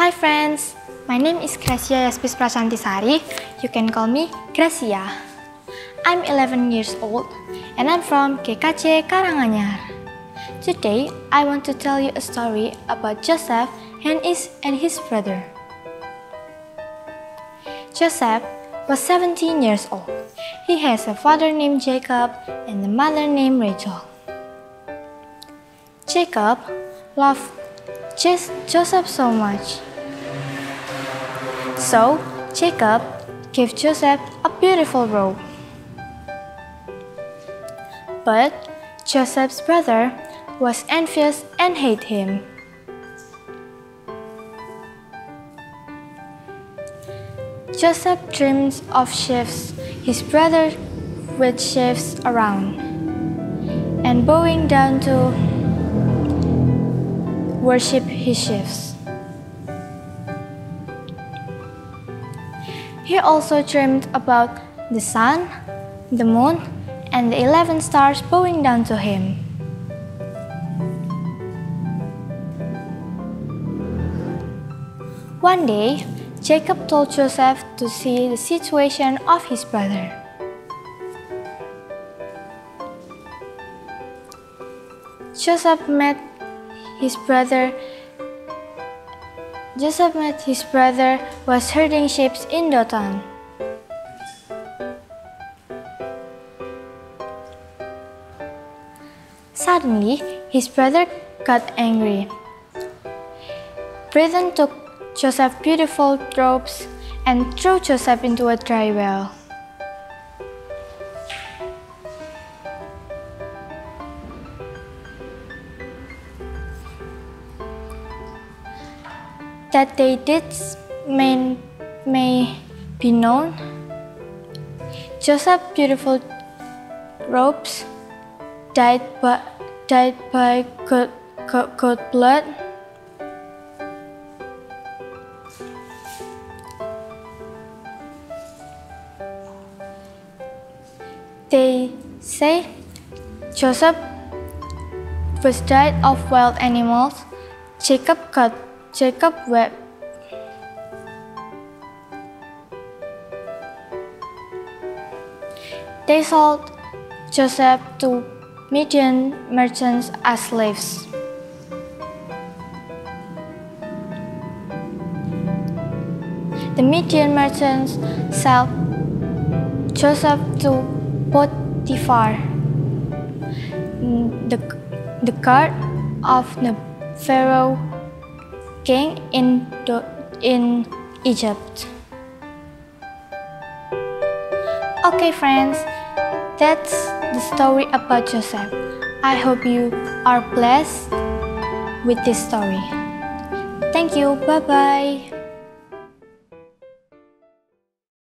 Hi friends, my name is Gracia Yaspis Prashantysari. You can call me Gracia. I'm 11 years old and I'm from GKJ Karanganyar. Today, I want to tell you a story about Joseph and his, and his brother. Joseph was 17 years old. He has a father named Jacob and a mother named Rachel. Jacob loved Joseph so much. So, Jacob gave Joseph a beautiful robe. But Joseph's brother was envious and hated him. Joseph dreams of shifts his brother with sheaves around, and bowing down to worship his sheaves. He also dreamed about the sun, the moon, and the eleven stars bowing down to him. One day, Jacob told Joseph to see the situation of his brother. Joseph met his brother Joseph met his brother was herding sheep in Dothan. Suddenly, his brother got angry. Brethren took Joseph's beautiful robes and threw Joseph into a dry well. That they did may, may be known. Joseph's beautiful robes dyed by, dyed by good, good, good blood. They say Joseph was died of wild animals. Jacob cut Jacob wept. They sold Joseph to Midian merchants as slaves. The Midian merchants sold Joseph to Potiphar, the, the guard of the Pharaoh king in, in Egypt. Okay friends, that's the story about Joseph. I hope you are blessed with this story. Thank you. Bye bye.